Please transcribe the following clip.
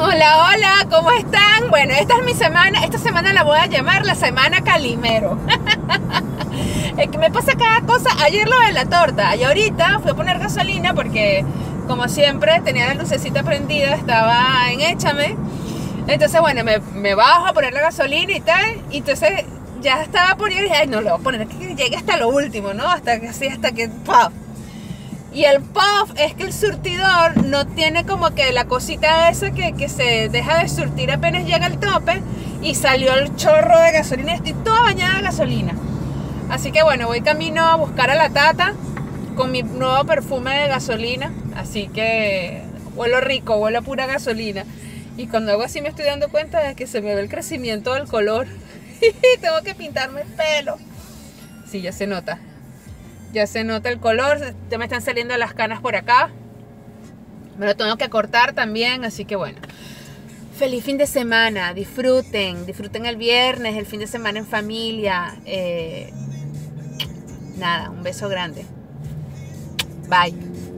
Hola, hola, ¿cómo están? Bueno, esta es mi semana, esta semana la voy a llamar la semana Calimero. es que me pasa cada cosa, ayer lo de la torta, y ahorita fui a poner gasolina porque, como siempre, tenía la lucecita prendida, estaba en Échame. Entonces, bueno, me, bajo a poner la gasolina y tal, y entonces ya estaba poniendo y dije, ay, no, lo voy a poner que llegue hasta lo último, ¿no? Hasta que así, hasta que... Y el puff es que el surtidor no tiene como que la cosita esa que, que se deja de surtir apenas llega al tope y salió el chorro de gasolina. Estoy toda bañada de gasolina. Así que bueno, voy camino a buscar a la tata con mi nuevo perfume de gasolina. Así que huelo rico, huelo a pura gasolina. Y cuando hago así me estoy dando cuenta de que se me ve el crecimiento del color. Tengo que pintarme el pelo. Sí, ya se nota. Ya se nota el color, ya me están saliendo las canas por acá. Me lo tengo que cortar también, así que bueno. Feliz fin de semana, disfruten, disfruten el viernes, el fin de semana en familia. Eh, nada, un beso grande. Bye.